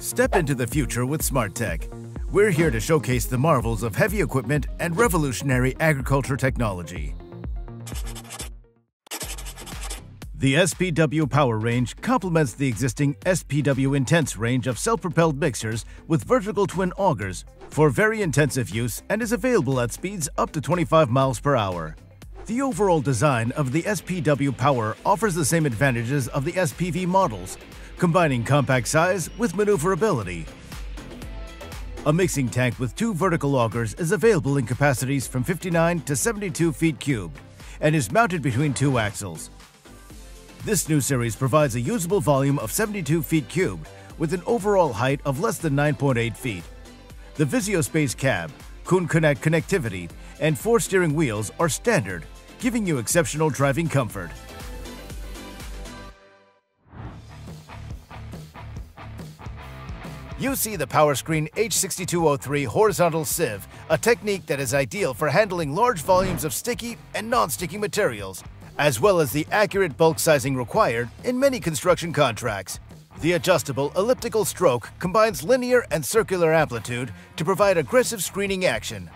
Step into the future with Smart Tech. We're here to showcase the marvels of heavy equipment and revolutionary agriculture technology. The SPW Power range complements the existing SPW Intense range of self-propelled mixers with vertical twin augers for very intensive use and is available at speeds up to 25 miles per hour. The overall design of the SPW Power offers the same advantages of the SPV models, combining compact size with maneuverability. A mixing tank with two vertical augers is available in capacities from 59 to 72 feet cubed and is mounted between two axles. This new series provides a usable volume of 72 feet cubed with an overall height of less than 9.8 feet. The VisioSpace cab, Kuhn Connect connectivity, and four steering wheels are standard, giving you exceptional driving comfort. You see the PowerScreen H6203 horizontal sieve, a technique that is ideal for handling large volumes of sticky and non-sticky materials, as well as the accurate bulk sizing required in many construction contracts. The adjustable elliptical stroke combines linear and circular amplitude to provide aggressive screening action.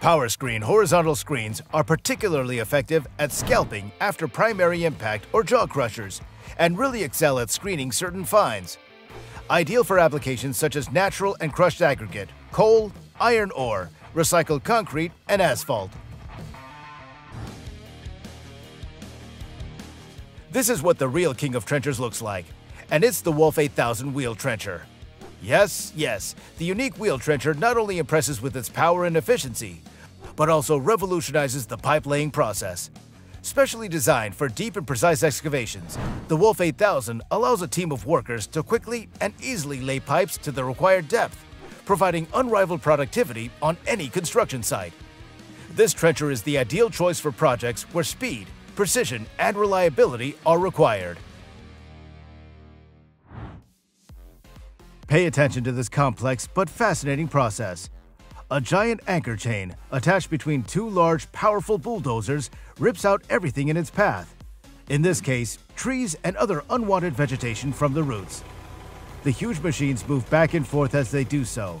PowerScreen horizontal screens are particularly effective at scalping after primary impact or jaw crushers, and really excel at screening certain fines ideal for applications such as natural and crushed aggregate, coal, iron ore, recycled concrete, and asphalt. This is what the real king of trenchers looks like, and it's the Wolf 8000 wheel trencher. Yes, yes, the unique wheel trencher not only impresses with its power and efficiency, but also revolutionizes the pipe laying process. Specially designed for deep and precise excavations, the Wolf 8000 allows a team of workers to quickly and easily lay pipes to the required depth, providing unrivaled productivity on any construction site. This trencher is the ideal choice for projects where speed, precision, and reliability are required. Pay attention to this complex but fascinating process. A giant anchor chain, attached between two large, powerful bulldozers, rips out everything in its path. In this case, trees and other unwanted vegetation from the roots. The huge machines move back and forth as they do so,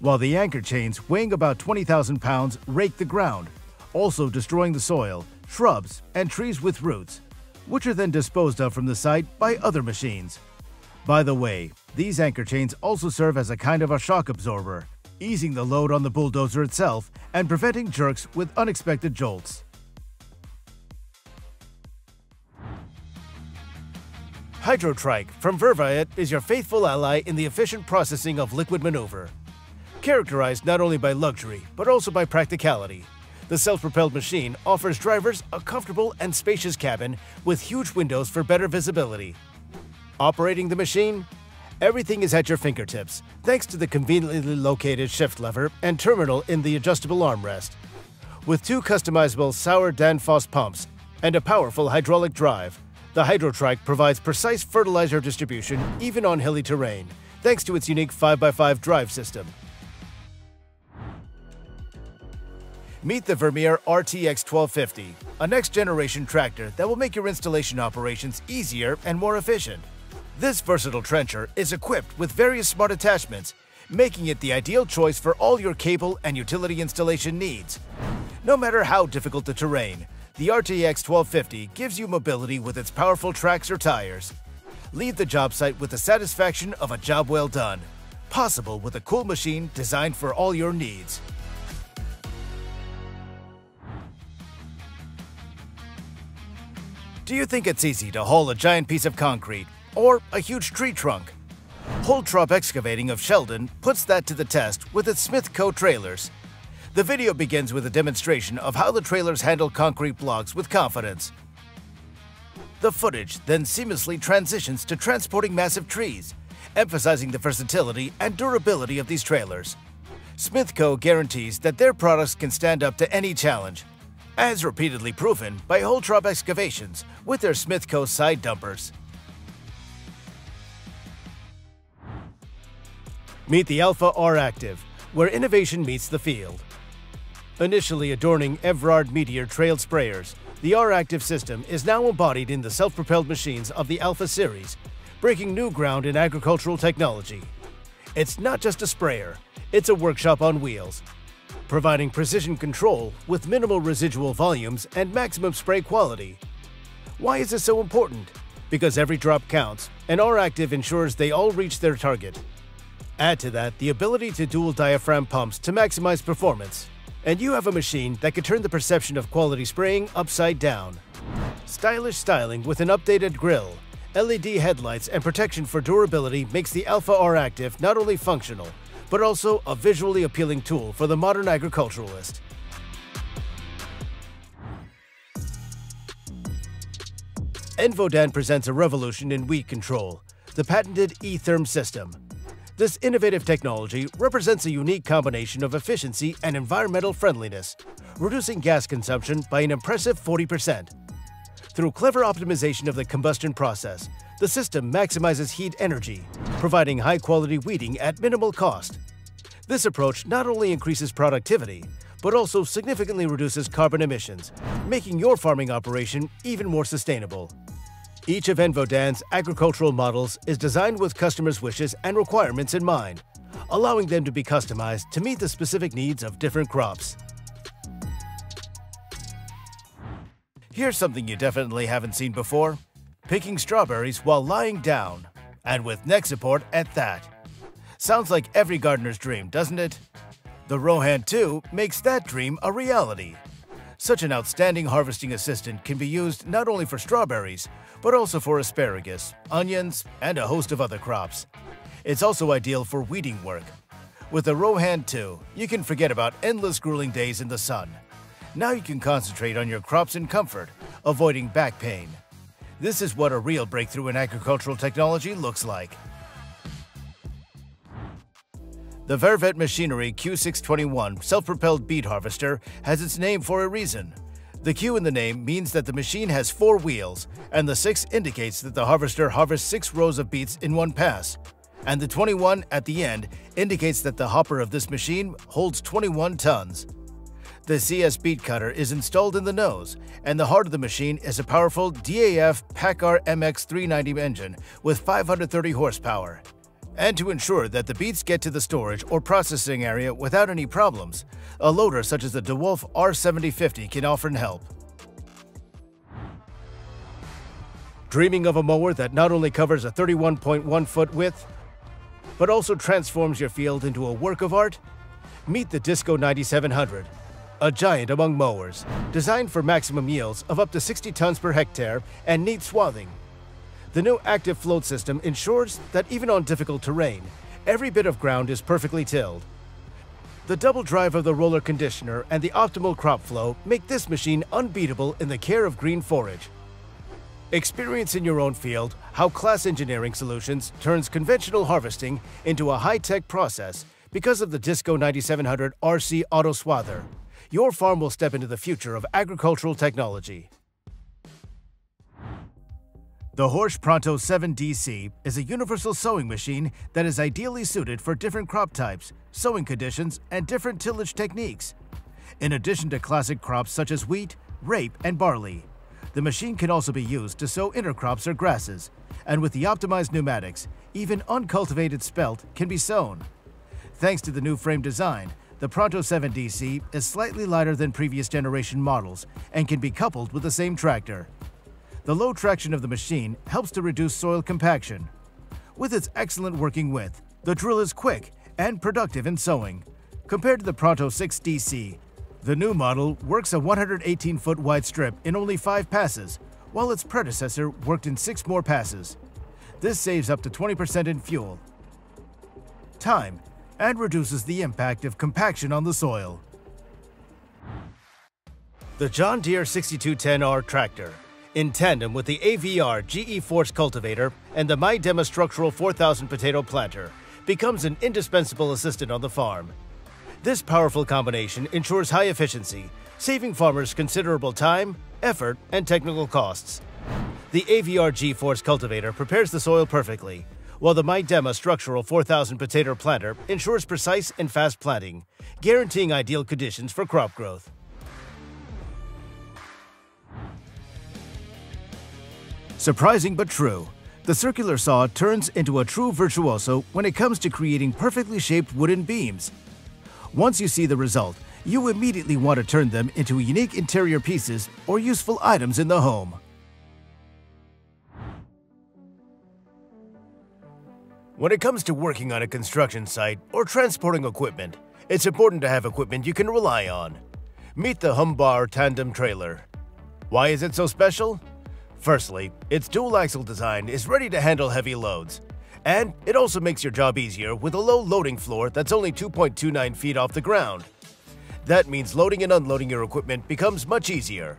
while the anchor chains, weighing about 20,000 pounds, rake the ground, also destroying the soil, shrubs, and trees with roots, which are then disposed of from the site by other machines. By the way, these anchor chains also serve as a kind of a shock absorber, easing the load on the bulldozer itself and preventing jerks with unexpected jolts. Hydrotrike from Vervaet is your faithful ally in the efficient processing of liquid maneuver. Characterized not only by luxury, but also by practicality, the self-propelled machine offers drivers a comfortable and spacious cabin with huge windows for better visibility. Operating the machine? Everything is at your fingertips, thanks to the conveniently located shift lever and terminal in the adjustable armrest. With two customizable Sauer Danfoss pumps and a powerful hydraulic drive, the Hydrotrike provides precise fertilizer distribution even on hilly terrain, thanks to its unique 5x5 drive system. Meet the Vermeer RTX 1250, a next-generation tractor that will make your installation operations easier and more efficient. This versatile trencher is equipped with various smart attachments, making it the ideal choice for all your cable and utility installation needs. No matter how difficult the terrain, the RTX 1250 gives you mobility with its powerful tracks or tires. Leave the job site with the satisfaction of a job well done. Possible with a cool machine designed for all your needs. Do you think it's easy to haul a giant piece of concrete or a huge tree trunk. Holtrop Excavating of Sheldon puts that to the test with its Smithco trailers. The video begins with a demonstration of how the trailers handle concrete blocks with confidence. The footage then seamlessly transitions to transporting massive trees, emphasizing the versatility and durability of these trailers. Smithco guarantees that their products can stand up to any challenge, as repeatedly proven by Holtrop Excavations with their Smithco side dumpers. Meet the Alpha R Active, where innovation meets the field. Initially adorning Evrard Meteor trail sprayers, the R Active system is now embodied in the self-propelled machines of the Alpha series, breaking new ground in agricultural technology. It's not just a sprayer, it's a workshop on wheels, providing precision control with minimal residual volumes and maximum spray quality. Why is this so important? Because every drop counts, and R-Active ensures they all reach their target. Add to that the ability to dual diaphragm pumps to maximize performance, and you have a machine that can turn the perception of quality spraying upside down. Stylish styling with an updated grille, LED headlights, and protection for durability makes the Alpha R-Active not only functional, but also a visually appealing tool for the modern agriculturalist. Envodan presents a revolution in weed control, the patented E-Therm system. This innovative technology represents a unique combination of efficiency and environmental friendliness, reducing gas consumption by an impressive 40%. Through clever optimization of the combustion process, the system maximizes heat energy, providing high-quality weeding at minimal cost. This approach not only increases productivity, but also significantly reduces carbon emissions, making your farming operation even more sustainable. Each of Envodan's agricultural models is designed with customers' wishes and requirements in mind, allowing them to be customized to meet the specific needs of different crops. Here's something you definitely haven't seen before. Picking strawberries while lying down, and with neck support at that. Sounds like every gardener's dream, doesn't it? The Rohan 2 makes that dream a reality. Such an outstanding harvesting assistant can be used not only for strawberries, but also for asparagus, onions, and a host of other crops. It's also ideal for weeding work. With the Rohan 2, you can forget about endless grueling days in the sun. Now you can concentrate on your crops in comfort, avoiding back pain. This is what a real breakthrough in agricultural technology looks like. The Vervaet Machinery Q621 self-propelled beet harvester has its name for a reason. The Q in the name means that the machine has four wheels, and the 6 indicates that the harvester harvests 6 rows of beets in one pass. And the 21 at the end indicates that the hopper of this machine holds 21 tons. The CS beet cutter is installed in the nose, and the heart of the machine is a powerful DAF PACCAR MX390 engine with 530 horsepower. And to ensure that the beets get to the storage or processing area without any problems, a loader such as the Dewulf R7050 can often help. Dreaming of a mower that not only covers a 31.1 foot width, but also transforms your field into a work of art? Meet the Disco 9700, a giant among mowers, designed for maximum yields of up to 60 tons per hectare and neat swathing the new active float system ensures that even on difficult terrain, every bit of ground is perfectly tilled. The double drive of the roller conditioner and the optimal crop flow make this machine unbeatable in the care of green forage. Experience in your own field how Claas Engineering Solutions turns conventional harvesting into a high-tech process because of the Disco 9700 RC Auto Swather. Your farm will step into the future of agricultural technology. The Horsch Pronto 7 DC is a universal sowing machine that is ideally suited for different crop types, sowing conditions, and different tillage techniques. In addition to classic crops such as wheat, rape, and barley, the machine can also be used to sow intercrops or grasses, and with the optimized pneumatics, even uncultivated spelt can be sown. Thanks to the new frame design, the Pronto 7 DC is slightly lighter than previous generation models and can be coupled with the same tractor. The low traction of the machine helps to reduce soil compaction. With its excellent working width, the drill is quick and productive in sowing. Compared to the Pronto 6 DC, the new model works a 118-foot wide strip in only 5 passes, while its predecessor worked in 6 more passes. This saves up to 20% in fuel, time, and reduces the impact of compaction on the soil. The John Deere 6210R tractor in tandem with the AVR GE Force cultivator and the Miedema Structural 4000 potato planter, becomes an indispensable assistant on the farm. This powerful combination ensures high efficiency, saving farmers considerable time, effort, and technical costs. The AVR G Force cultivator prepares the soil perfectly, while the Miedema Structural 4000 potato planter ensures precise and fast planting, guaranteeing ideal conditions for crop growth. Surprising but true, The circular saw turns into a true virtuoso when it comes to creating perfectly shaped wooden beams. Once you see the result, you immediately want to turn them into unique interior pieces or useful items in the home. When it comes to working on a construction site or transporting equipment, it's important to have equipment you can rely on. Meet the Humbaur Tandem Trailer. Why is it so special? Firstly, its dual-axle design is ready to handle heavy loads, and it also makes your job easier with a low loading floor that's only 2.29 feet off the ground. That means loading and unloading your equipment becomes much easier.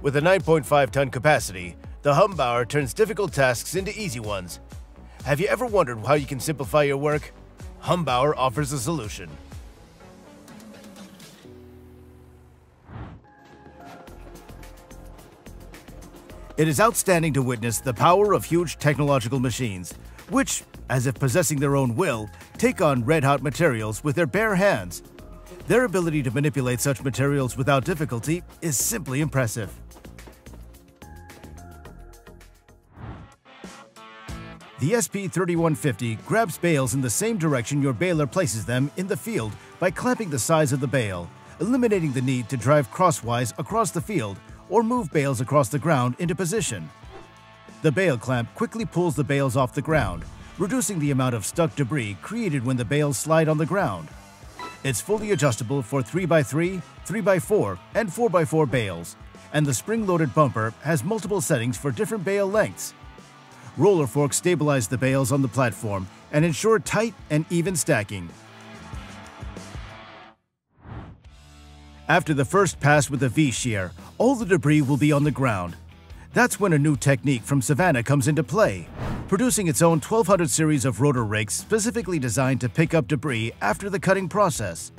With a 9.5 ton capacity, the Humbaur turns difficult tasks into easy ones. Have you ever wondered how you can simplify your work? Humbaur offers a solution. It is outstanding to witness the power of huge technological machines, which, as if possessing their own will, take on red hot materials with their bare hands their ability to manipulate such materials without difficulty is simply impressive. The SP3150 grabs bales in the same direction your baler places them in the field by clamping the size of the bale, eliminating the need to drive crosswise across the field or move bales across the ground into position. The bale clamp quickly pulls the bales off the ground, reducing the amount of stuck debris created when the bales slide on the ground. It's fully adjustable for 3x3, 3x4, and 4x4 bales, and the spring-loaded bumper has multiple settings for different bale lengths. Roller forks stabilize the bales on the platform and ensure tight and even stacking. After the first pass with the V-shear, all the debris will be on the ground. That's when a new technique from Savannah comes into play producing its own 1200 series of rotor rakes specifically designed to pick up debris after the cutting process.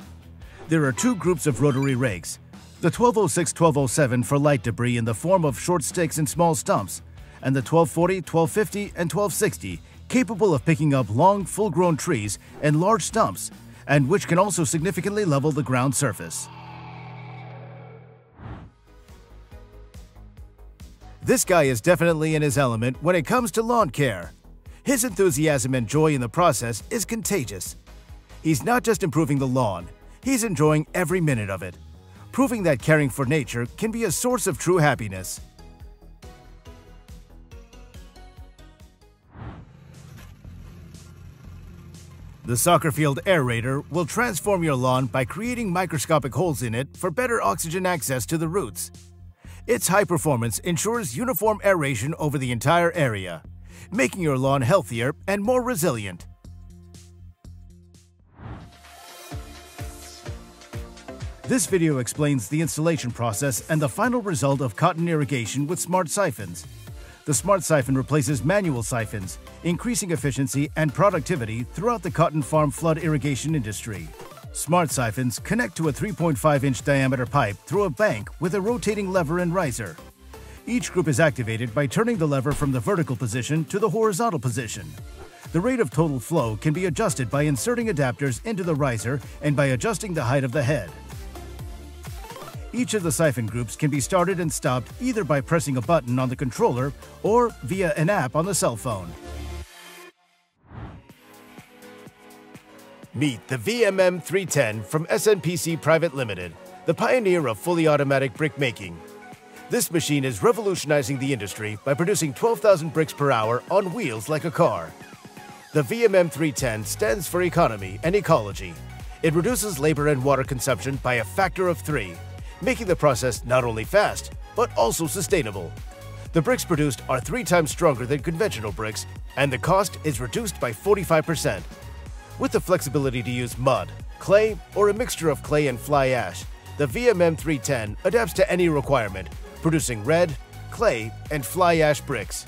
There are two groups of rotary rakes, the 1206-1207 for light debris in the form of short sticks and small stumps, and the 1240, 1250, and 1260 capable of picking up long, full-grown trees and large stumps, and which can also significantly level the ground surface. This guy is definitely in his element when it comes to lawn care. His enthusiasm and joy in the process is contagious. He's not just improving the lawn, he's enjoying every minute of it, proving that caring for nature can be a source of true happiness. The soccer field aerator will transform your lawn by creating microscopic holes in it for better oxygen access to the roots. Its high performance ensures uniform aeration over the entire area, making your lawn healthier and more resilient. This video explains the installation process and the final result of cotton irrigation with smart siphons. The smart siphon replaces manual siphons, increasing efficiency and productivity throughout the cotton farm flood irrigation industry. Smart siphons connect to a 3.5-inch diameter pipe through a bank with a rotating lever and riser. Each group is activated by turning the lever from the vertical position to the horizontal position. The rate of total flow can be adjusted by inserting adapters into the riser and by adjusting the height of the head. Each of the siphon groups can be started and stopped either by pressing a button on the controller or via an app on the cell phone. Meet the VMM 310 from SNPC Private Limited, the pioneer of fully automatic brick making. This machine is revolutionizing the industry by producing 12,000 bricks per hour on wheels like a car. The VMM 310 stands for economy and ecology. It reduces labor and water consumption by a factor of three, making the process not only fast, but also sustainable. The bricks produced are three times stronger than conventional bricks, and the cost is reduced by 45%. With the flexibility to use mud, clay, or a mixture of clay and fly ash, the VMM 310 adapts to any requirement, producing red, clay, and fly ash bricks.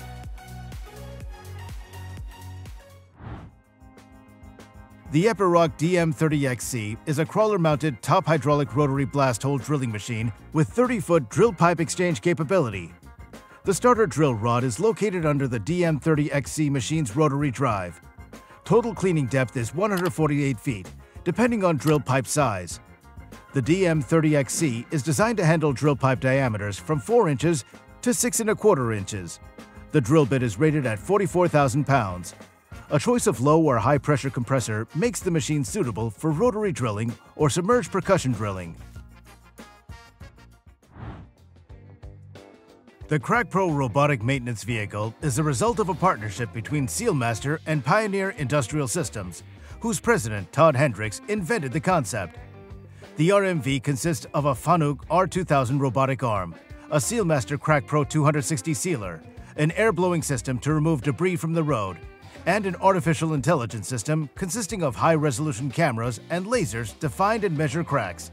The Epiroc DM30XC is a crawler-mounted top hydraulic rotary blast hole drilling machine with 30-foot drill pipe exchange capability. The starter drill rod is located under the DM30XC machine's rotary drive, Total cleaning depth is 148 feet, depending on drill pipe size. The DM30XC is designed to handle drill pipe diameters from 4 inches to 6 and a quarter inches. The drill bit is rated at 44,000 pounds. A choice of low or high pressure compressor makes the machine suitable for rotary drilling or submerged percussion drilling. The CrackPro robotic maintenance vehicle is the result of a partnership between Sealmaster and Pioneer Industrial Systems, whose president, Todd Hendricks, invented the concept. The RMV consists of a Fanuc R2000 robotic arm, a Sealmaster CrackPro 260 sealer, an air blowing system to remove debris from the road, and an artificial intelligence system consisting of high resolution cameras and lasers to find and measure cracks.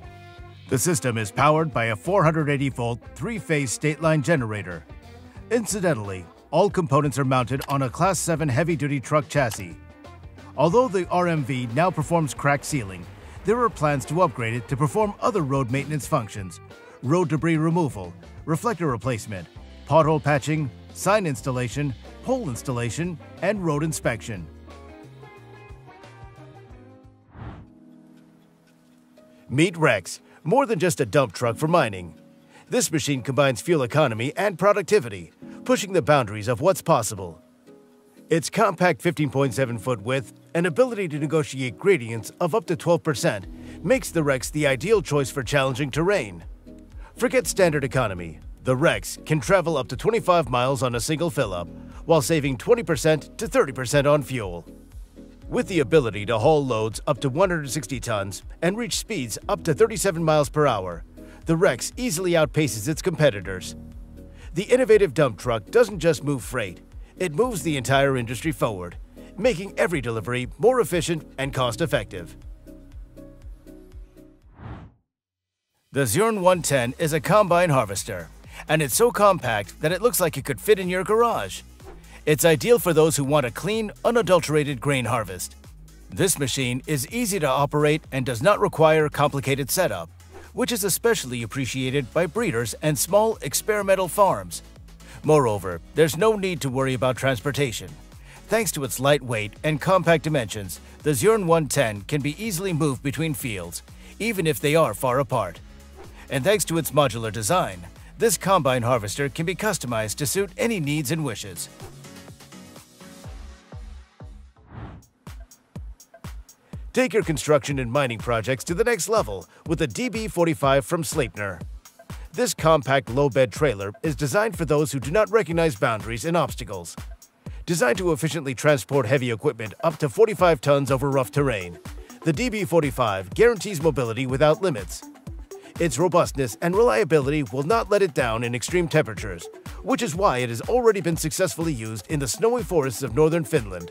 The system is powered by a 480 volt, three phase state line generator. Incidentally, all components are mounted on a Class 7 heavy duty truck chassis. Although the RMV now performs crack sealing, there are plans to upgrade it to perform other road maintenance functions road debris removal, reflector replacement, pothole patching, sign installation, pole installation, and road inspection. Meet Rex, more than just a dump truck for mining. This machine combines fuel economy and productivity, pushing the boundaries of what's possible. Its compact 15.7 foot width and ability to negotiate gradients of up to 12% makes the Rex the ideal choice for challenging terrain. Forget standard economy. The Rex can travel up to 25 miles on a single fill-up, while saving 20% to 30% on fuel. With the ability to haul loads up to 160 tons and reach speeds up to 37 miles per hour, the Rex easily outpaces its competitors. The innovative dump truck doesn't just move freight, it moves the entire industry forward, making every delivery more efficient and cost effective. The Zurn 110 is a combine harvester, and it's so compact that it looks like it could fit in your garage. It's ideal for those who want a clean, unadulterated grain harvest. This machine is easy to operate and does not require complicated setup, which is especially appreciated by breeders and small experimental farms. Moreover, there's no need to worry about transportation. Thanks to its lightweight and compact dimensions, the Zurn 110 can be easily moved between fields, even if they are far apart. And thanks to its modular design, this combine harvester can be customized to suit any needs and wishes. Take your construction and mining projects to the next level with the DB45 from Sleipner. This compact low-bed trailer is designed for those who do not recognize boundaries and obstacles. Designed to efficiently transport heavy equipment up to 45 tons over rough terrain, the DB45 guarantees mobility without limits. Its robustness and reliability will not let it down in extreme temperatures, which is why it has already been successfully used in the snowy forests of northern Finland.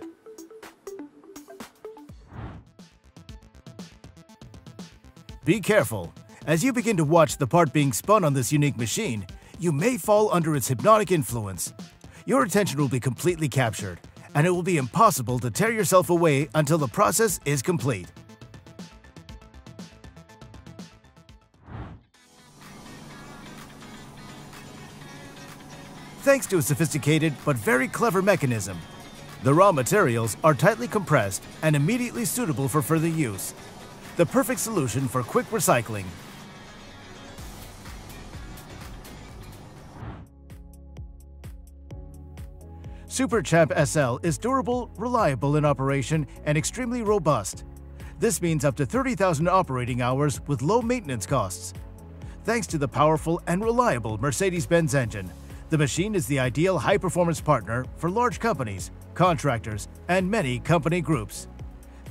Be careful. As you begin to watch the part being spun on this unique machine, you may fall under its hypnotic influence. Your attention will be completely captured, and it will be impossible to tear yourself away until the process is complete. Thanks to a sophisticated but very clever mechanism, the raw materials are tightly compressed and immediately suitable for further use, the perfect solution for quick recycling. Super Champ SL is durable, reliable in operation, and extremely robust. This means up to 30,000 operating hours with low maintenance costs. Thanks to the powerful and reliable Mercedes-Benz engine, the machine is the ideal high-performance partner for large companies, contractors, and many company groups.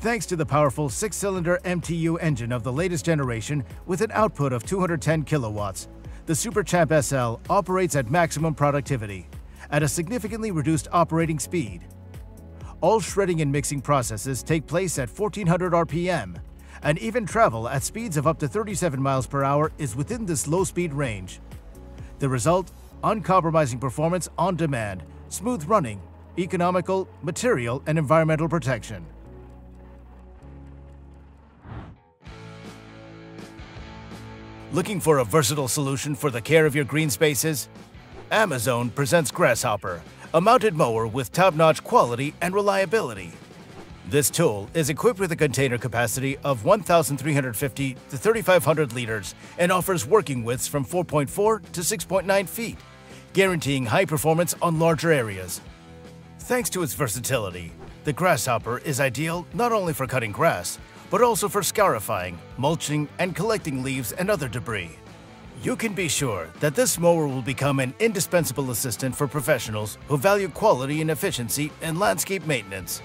Thanks to the powerful six-cylinder MTU engine of the latest generation with an output of 210 kilowatts, the Super Champ SL operates at maximum productivity, at a significantly reduced operating speed. All shredding and mixing processes take place at 1400 RPM, and even travel at speeds of up to 37 miles per hour is within this low-speed range. The result? Uncompromising performance on demand, smooth running, economical, material, and environmental protection. Looking for a versatile solution for the care of your green spaces? Amazone presents Grasshopper, a mounted mower with top-notch quality and reliability. This tool is equipped with a container capacity of 1,350 to 3,500 liters and offers working widths from 4.4 to 6.9 feet, guaranteeing high performance on larger areas. Thanks to its versatility, the Grasshopper is ideal not only for cutting grass, but also for scarifying, mulching, and collecting leaves and other debris. You can be sure that this mower will become an indispensable assistant for professionals who value quality and efficiency in landscape maintenance.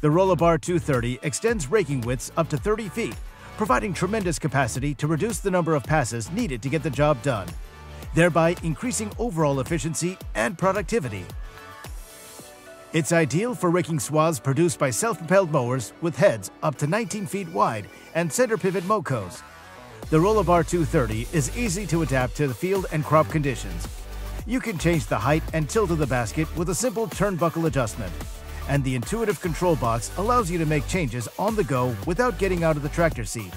The Rollabar 230 extends raking widths up to 30 feet, providing tremendous capacity to reduce the number of passes needed to get the job done, thereby increasing overall efficiency and productivity. It's ideal for raking swaths produced by self-propelled mowers with heads up to 19 feet wide and center pivot mocos. The Rollabar 230 is easy to adapt to the field and crop conditions. You can change the height and tilt of the basket with a simple turnbuckle adjustment and the intuitive control box allows you to make changes on the go without getting out of the tractor seat.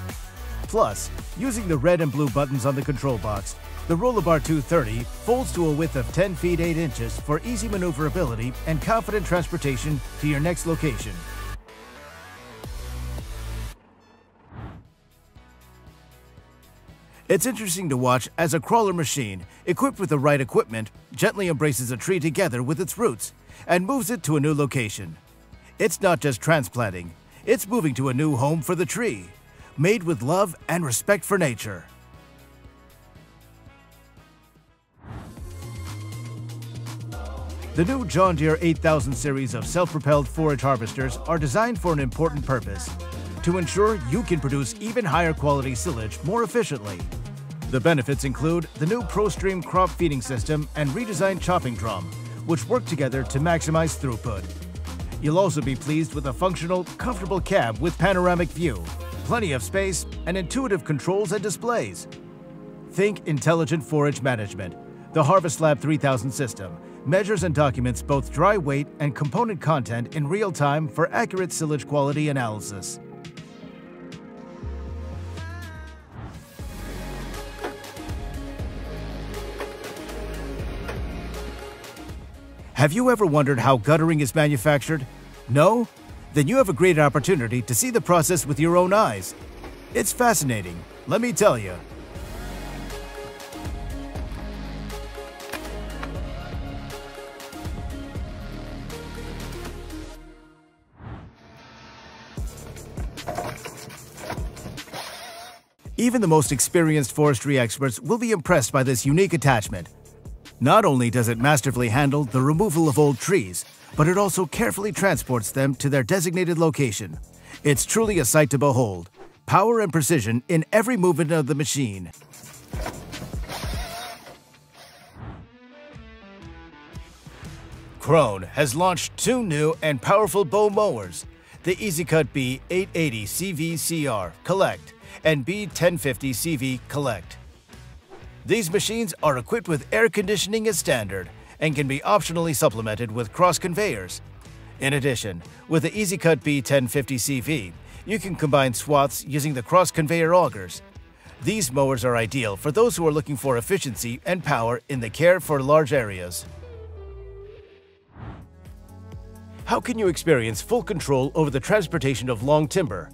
Plus, using the red and blue buttons on the control box, the Rollabar 230 folds to a width of 10 feet 8 inches for easy maneuverability and confident transportation to your next location. It's interesting to watch as a crawler machine, equipped with the right equipment, gently embraces a tree together with its roots and moves it to a new location. It's not just transplanting, it's moving to a new home for the tree, made with love and respect for nature. The new John Deere 8000 series of self-propelled forage harvesters are designed for an important purpose, to ensure you can produce even higher quality silage more efficiently. The benefits include the new ProStream crop feeding system and redesigned chopping drum, which work together to maximize throughput. You'll also be pleased with a functional, comfortable cab with panoramic view, plenty of space, and intuitive controls and displays. Think Intelligent Forage Management. The Harvest Lab 3000 system measures and documents both dry weight and component content in real time for accurate silage quality analysis. Have you ever wondered how guttering is manufactured? No? Then you have a great opportunity to see the process with your own eyes. It's fascinating, let me tell you. Even the most experienced forestry experts will be impressed by this unique attachment. Not only does it masterfully handle the removal of old trees, but it also carefully transports them to their designated location. It's truly a sight to behold. Power and precision in every movement of the machine. Krone has launched two new and powerful bow mowers, the EasyCut B 880 CV-CR Collect and B1050 CV Collect. These machines are equipped with air conditioning as standard and can be optionally supplemented with cross conveyors. In addition, with the EasyCut B1050CV, you can combine swaths using the cross conveyor augers. These mowers are ideal for those who are looking for efficiency and power in the care for large areas. How can you experience full control over the transportation of long timber?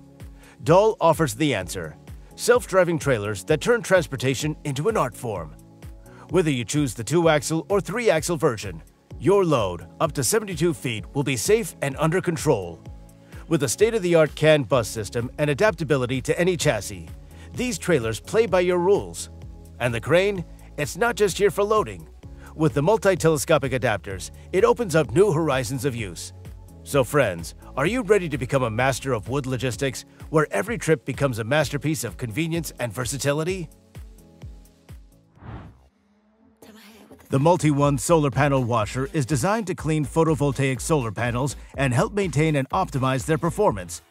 Dahl offers the answer self-driving trailers that turn transportation into an art form. Whether you choose the 2-axle or 3-axle version, your load, up to 72 feet, will be safe and under control. With a state-of-the-art CAN bus system and adaptability to any chassis, these trailers play by your rules. And the crane? It's not just here for loading. With the multi-telescopic adapters, it opens up new horizons of use. So friends, are you ready to become a master of wood logistics, where every trip becomes a masterpiece of convenience and versatility? The Multi-One solar panel washer is designed to clean photovoltaic solar panels and help maintain and optimize their performance.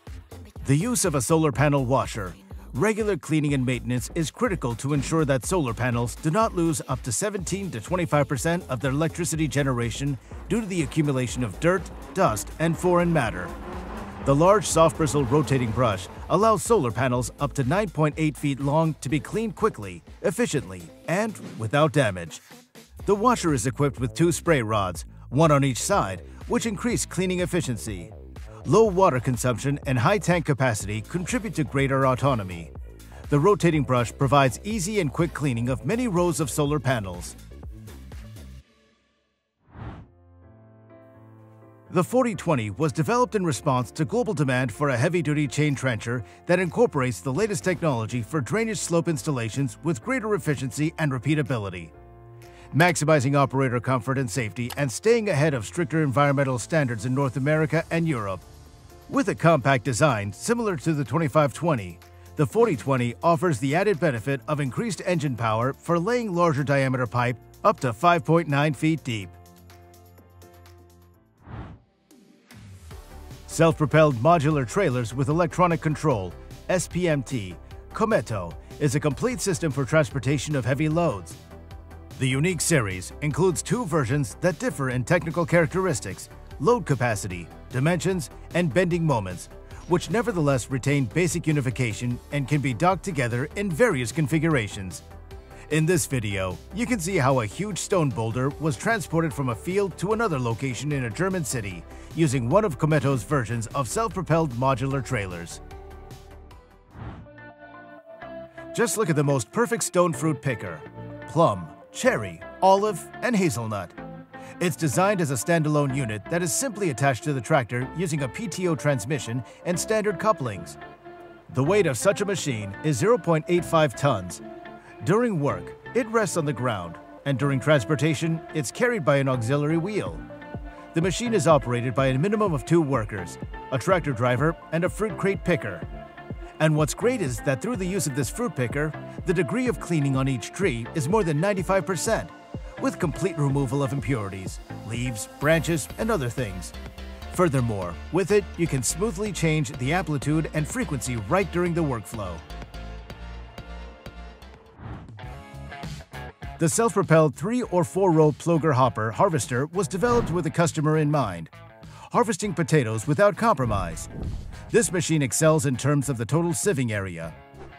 The use of a solar panel washer Regular cleaning and maintenance is critical to ensure that solar panels do not lose up to 17 to 25% of their electricity generation due to the accumulation of dirt, dust, and foreign matter. The large soft bristle rotating brush allows solar panels up to 9.8 feet long to be cleaned quickly, efficiently, and without damage. The washer is equipped with two spray rods, one on each side, which increase cleaning efficiency. Low water consumption and high tank capacity contribute to greater autonomy. The rotating brush provides easy and quick cleaning of many rows of solar panels. The 4020 was developed in response to global demand for a heavy-duty chain trencher that incorporates the latest technology for drainage slope installations with greater efficiency and repeatability. Maximizing operator comfort and safety and staying ahead of stricter environmental standards in North America and Europe. With a compact design similar to the 2520, the 4020 offers the added benefit of increased engine power for laying larger diameter pipe up to 5.9 feet deep. Self-propelled modular trailers with electronic control, SPMT, Cometto, is a complete system for transportation of heavy loads. The unique series includes two versions that differ in technical characteristics, load capacity, dimensions, and bending moments, which nevertheless retain basic unification and can be docked together in various configurations. In this video, you can see how a huge stone boulder was transported from a field to another location in a German city using one of Cometto's versions of self-propelled modular trailers. Just look at the most perfect stone fruit picker. Plum, cherry, olive, and hazelnut. It's designed as a standalone unit that is simply attached to the tractor using a PTO transmission and standard couplings. The weight of such a machine is 0.85 tons during work, it rests on the ground, and during transportation, it's carried by an auxiliary wheel. The machine is operated by a minimum of two workers, a tractor driver and a fruit crate picker. And what's great is that through the use of this fruit picker, the degree of cleaning on each tree is more than 95%, with complete removal of impurities, leaves, branches, and other things. Furthermore, with it, you can smoothly change the amplitude and frequency right during the workflow. The self-propelled three or four-row Ploeger hopper harvester was developed with the customer in mind, harvesting potatoes without compromise. This machine excels in terms of the total sieving area.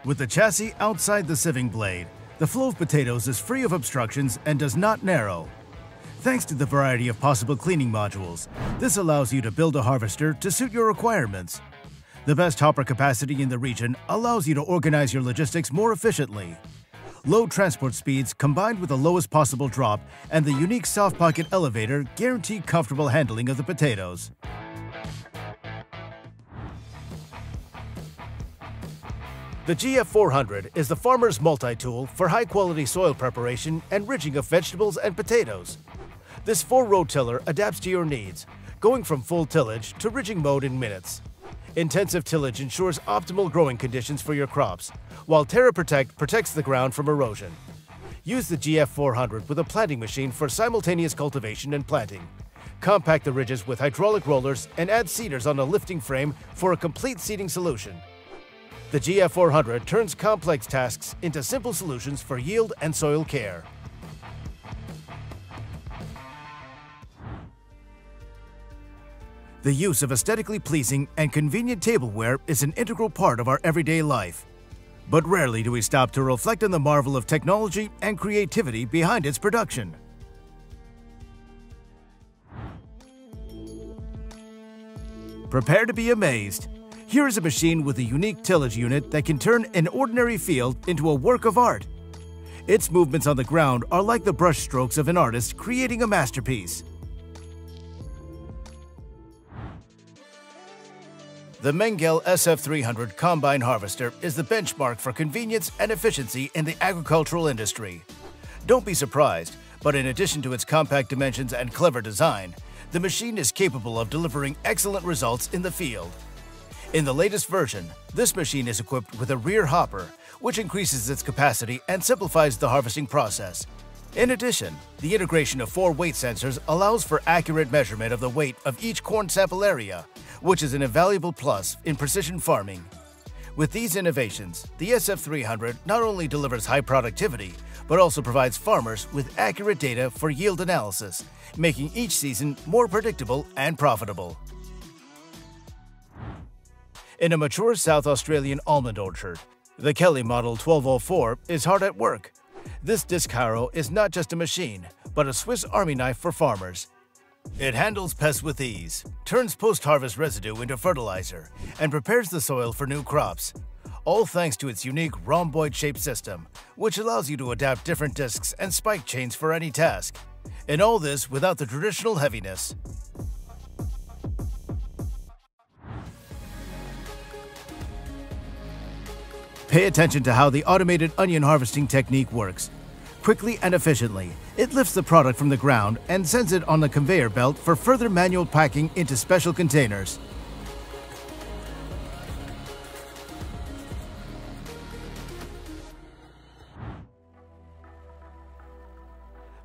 With the chassis outside the sieving blade, the flow of potatoes is free of obstructions and does not narrow. Thanks to the variety of possible cleaning modules, this allows you to build a harvester to suit your requirements. The best hopper capacity in the region allows you to organize your logistics more efficiently. Low transport speeds combined with the lowest possible drop and the unique soft pocket elevator guarantee comfortable handling of the potatoes. The GF400 is the farmer's multi-tool for high-quality soil preparation and ridging of vegetables and potatoes. This four-row tiller adapts to your needs, going from full tillage to ridging mode in minutes. Intensive tillage ensures optimal growing conditions for your crops, while Terra Protect protects the ground from erosion. Use the GF400 with a planting machine for simultaneous cultivation and planting. Compact the ridges with hydraulic rollers and add seeders on a lifting frame for a complete seeding solution. The GF400 turns complex tasks into simple solutions for yield and soil care. The use of aesthetically pleasing and convenient tableware is an integral part of our everyday life. But rarely do we stop to reflect on the marvel of technology and creativity behind its production. Prepare to be amazed. Here is a machine with a unique tillage unit that can turn an ordinary field into a work of art. Its movements on the ground are like the brushstrokes of an artist creating a masterpiece. The Mengel SF300 Combine Harvester is the benchmark for convenience and efficiency in the agricultural industry. Don't be surprised, but in addition to its compact dimensions and clever design, the machine is capable of delivering excellent results in the field. In the latest version, this machine is equipped with a rear hopper, which increases its capacity and simplifies the harvesting process. In addition, the integration of four weight sensors allows for accurate measurement of the weight of each corn sample area, which is an invaluable plus in precision farming. With these innovations, the SF300 not only delivers high productivity, but also provides farmers with accurate data for yield analysis, making each season more predictable and profitable. In a mature South Australian almond orchard, the Kelly Model 1204 is hard at work. This disc harrow is not just a machine, but a Swiss Army knife for farmers, it handles pests with ease, turns post-harvest residue into fertilizer, and prepares the soil for new crops, all thanks to its unique rhomboid-shaped system, which allows you to adapt different discs and spike chains for any task. And all this without the traditional heaviness. Pay attention to how the automated onion harvesting technique works. Quickly and efficiently, it lifts the product from the ground and sends it on the conveyor belt for further manual packing into special containers.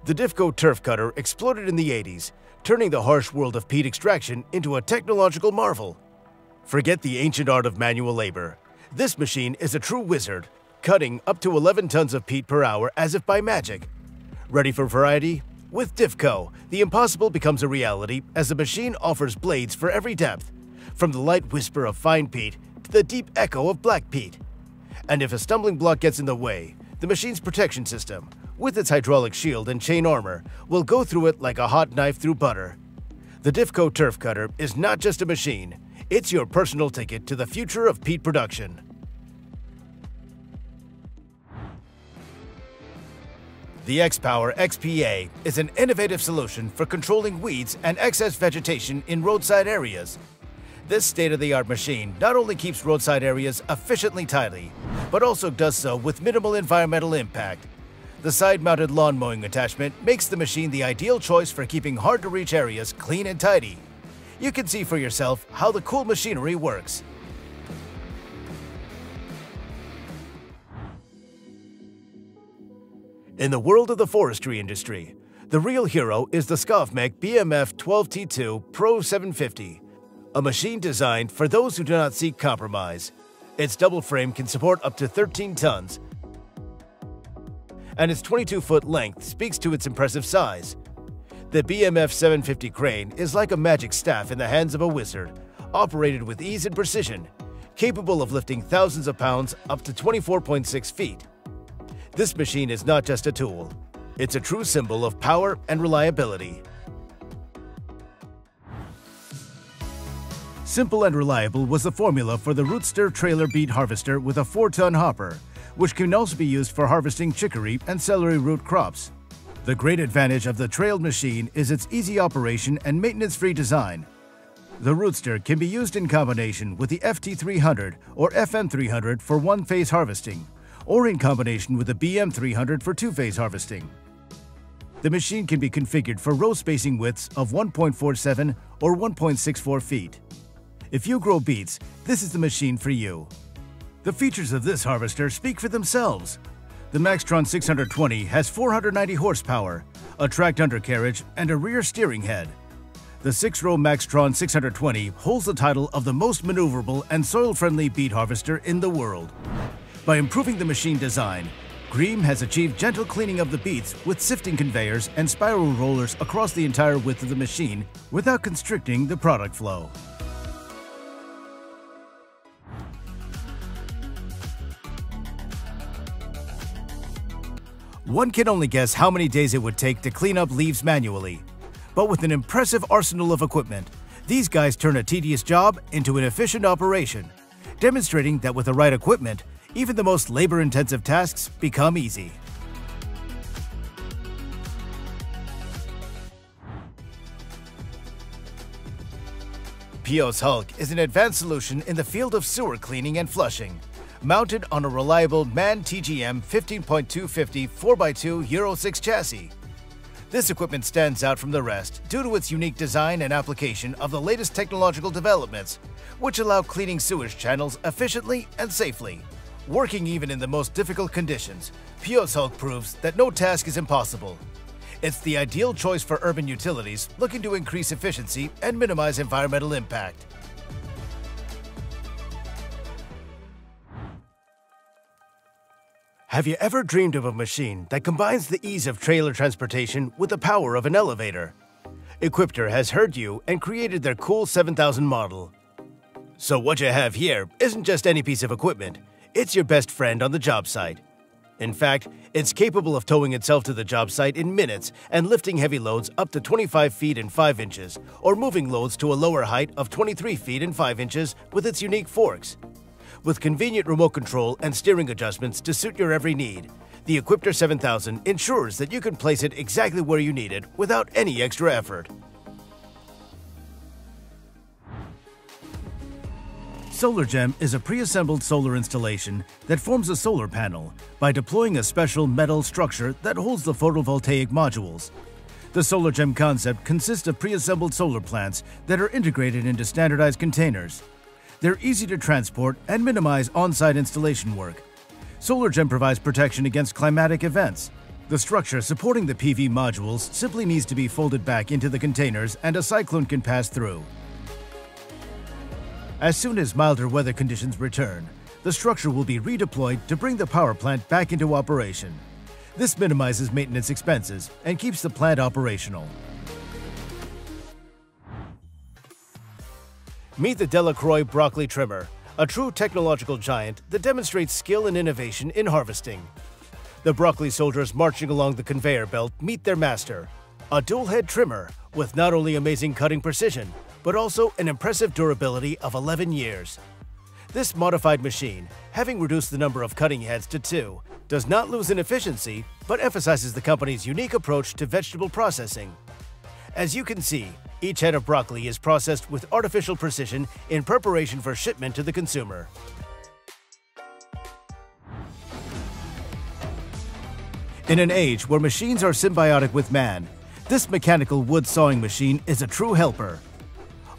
The Diffco turf cutter exploded in the 80s, turning the harsh world of peat extraction into a technological marvel. Forget the ancient art of manual labor. This machine is a true wizard, cutting up to 11 tons of peat per hour as if by magic. Ready for variety? With Diffco, the impossible becomes a reality as the machine offers blades for every depth, from the light whisper of fine peat to the deep echo of black peat. And if a stumbling block gets in the way, the machine's protection system, with its hydraulic shield and chain armor, will go through it like a hot knife through butter. The Diffco Turf Cutter is not just a machine, it's your personal ticket to the future of peat production. The X-Power XPA is an innovative solution for controlling weeds and excess vegetation in roadside areas. This state-of-the-art machine not only keeps roadside areas efficiently tidy, but also does so with minimal environmental impact the side-mounted lawn mowing attachment makes the machine the ideal choice for keeping hard-to-reach areas clean and tidy. You can see for yourself how the cool machinery works. In the world of the forestry industry, the real hero is the Skovmek BMF 12T2 Pro 750, a machine designed for those who do not seek compromise. Its double frame can support up to 13 tons and its 22-foot length speaks to its impressive size. The BMF 750 crane is like a magic staff in the hands of a wizard, operated with ease and precision, capable of lifting thousands of pounds up to 24.6 feet. This machine is not just a tool, it's a true symbol of power and reliability. Simple and reliable was the formula for the Rootster trailer beet harvester with a 4-ton hopper, which can also be used for harvesting chicory and celery root crops. The great advantage of the trailed machine is its easy operation and maintenance-free design. The Rootster can be used in combination with the FT300 or FM300 for one-phase harvesting, or in combination with the BM300 for two-phase harvesting. The machine can be configured for row spacing widths of 1.47 or 1.64 feet. If you grow beets, this is the machine for you. The features of this harvester speak for themselves. The Maxtron 620 has 490 horsepower, a tracked undercarriage, and a rear steering head. The 6-row Maxtron 620 holds the title of the most maneuverable and soil-friendly beet harvester in the world. By improving the machine design, Grimme has achieved gentle cleaning of the beets with sifting conveyors and spiral rollers across the entire width of the machine without constricting the product flow. One can only guess how many days it would take to clean up leaves manually. But with an impressive arsenal of equipment, these guys turn a tedious job into an efficient operation, demonstrating that with the right equipment, even the most labor-intensive tasks become easy. Pios Hulk is an advanced solution in the field of sewer cleaning and flushing, mounted on a reliable MAN TGM 15.250 4x2 Euro 6 chassis. This equipment stands out from the rest due to its unique design and application of the latest technological developments, which allow cleaning sewage channels efficiently and safely. Working even in the most difficult conditions, Pios Hulk proves that no task is impossible. It's the ideal choice for urban utilities looking to increase efficiency and minimize environmental impact. Have you ever dreamed of a machine that combines the ease of trailer transportation with the power of an elevator? Equipter has heard you and created their cool 7000 model. So what you have here isn't just any piece of equipment, it's your best friend on the job site. In fact, it's capable of towing itself to the job site in minutes and lifting heavy loads up to 25 feet and 5 inches, or moving loads to a lower height of 23 feet and 5 inches with its unique forks. With convenient remote control and steering adjustments to suit your every need. The Equipter 7000 ensures that you can place it exactly where you need it without any extra effort. SolarGem is a pre-assembled solar installation that forms a solar panel by deploying a special metal structure that holds the photovoltaic modules. The SolarGem concept consists of pre-assembled solar plants that are integrated into standardized containers. They're easy to transport and minimize on-site installation work. SolarGem provides protection against climatic events. The structure supporting the PV modules simply needs to be folded back into the containers and a cyclone can pass through. As soon as milder weather conditions return, the structure will be redeployed to bring the power plant back into operation. This minimizes maintenance expenses and keeps the plant operational. Meet the Delacroix broccoli trimmer, a true technological giant that demonstrates skill and innovation in harvesting. The broccoli soldiers marching along the conveyor belt meet their master, a dual-head trimmer with not only amazing cutting precision, but also an impressive durability of 11 years. This modified machine, having reduced the number of cutting heads to two, does not lose in efficiency, but emphasizes the company's unique approach to vegetable processing. As you can see, each head of broccoli is processed with artificial precision in preparation for shipment to the consumer. In an age where machines are symbiotic with man, this mechanical wood sawing machine is a true helper.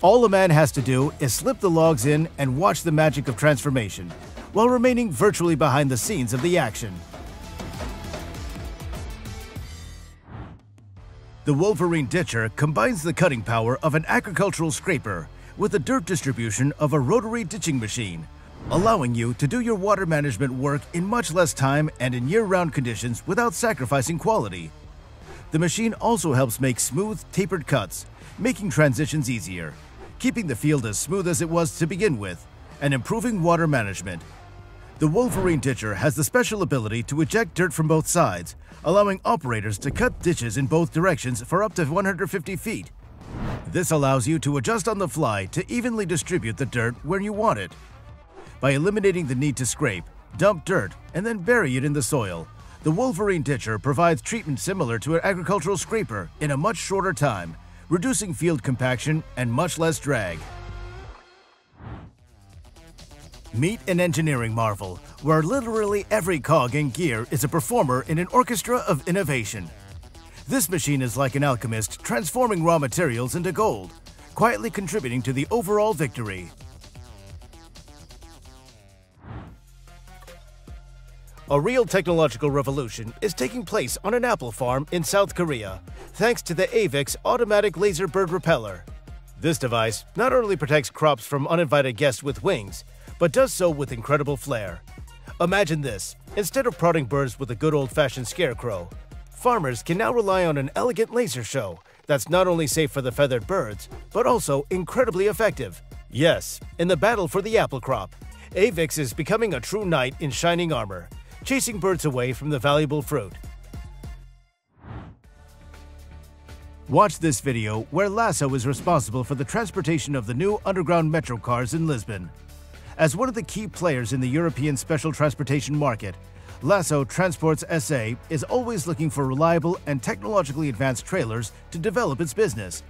All a man has to do is slip the logs in and watch the magic of transformation, while remaining virtually behind the scenes of the action. The Wolverine Ditcher combines the cutting power of an agricultural scraper with the dirt distribution of a rotary ditching machine, allowing you to do your water management work in much less time and in year-round conditions without sacrificing quality. The machine also helps make smooth, tapered cuts, making transitions easier keeping the field as smooth as it was to begin with, and improving water management. The Wolverine Ditcher has the special ability to eject dirt from both sides, allowing operators to cut ditches in both directions for up to 150 feet. This allows you to adjust on the fly to evenly distribute the dirt where you want it. By eliminating the need to scrape, dump dirt, and then bury it in the soil, the Wolverine Ditcher provides treatment similar to an agricultural scraper in a much shorter time reducing field compaction and much less drag. Meet an engineering marvel, where literally every cog and gear is a performer in an orchestra of innovation. This machine is like an alchemist transforming raw materials into gold, quietly contributing to the overall victory. A real technological revolution is taking place on an apple farm in South Korea, thanks to the AVIX automatic laser bird repeller. This device not only protects crops from uninvited guests with wings, but does so with incredible flair. Imagine this, instead of prodding birds with a good old-fashioned scarecrow, farmers can now rely on an elegant laser show that's not only safe for the feathered birds, but also incredibly effective. Yes, in the battle for the apple crop, AVIX is becoming a true knight in shining armor, chasing birds away from the valuable fruit. Watch this video where Lasso is responsible for the transportation of the new underground metro cars in Lisbon. As one of the key players in the European special transportation market, Lasso Transports SA is always looking for reliable and technologically advanced trailers to develop its business.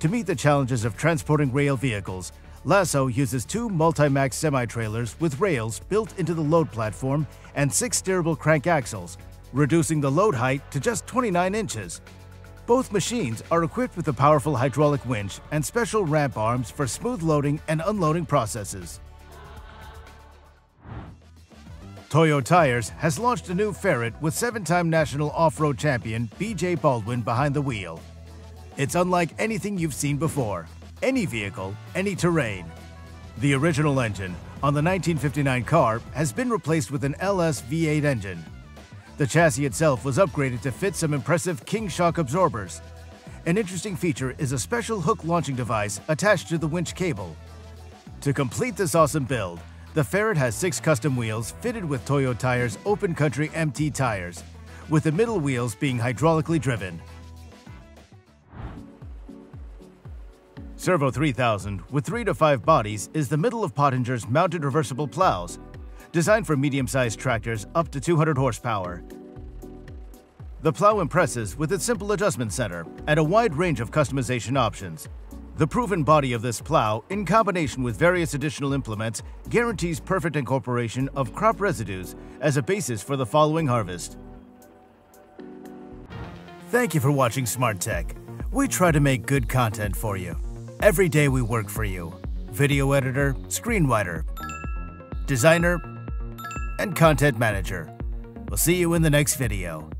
To meet the challenges of transporting rail vehicles, Lasso uses two Multimax semi-trailers with rails built into the load platform and six steerable crank axles, reducing the load height to just 29 inches. Both machines are equipped with a powerful hydraulic winch and special ramp arms for smooth loading and unloading processes. Toyo Tires has launched a new Ferret with seven-time national off-road champion BJ Baldwin behind the wheel. It's unlike anything you've seen before any vehicle, any terrain. The original engine on the 1959 car has been replaced with an LS V8 engine. The chassis itself was upgraded to fit some impressive King shock absorbers. An interesting feature is a special hook launching device attached to the winch cable. To complete this awesome build, the Ferret has six custom wheels fitted with Toyo Tires Open Country MT tires, with the middle wheels being hydraulically driven. Servo 3000 with 3 to 5 bodies is the middle of Pottinger's mounted reversible plows, designed for medium-sized tractors up to 200 horsepower. The plow impresses with its simple adjustment center and a wide range of customization options. The proven body of this plow, in combination with various additional implements, guarantees perfect incorporation of crop residues as a basis for the following harvest. Thank you for watching Smart Tech. We try to make good content for you. Every day we work for you. Video editor, screenwriter, designer, and content manager. We'll see you in the next video.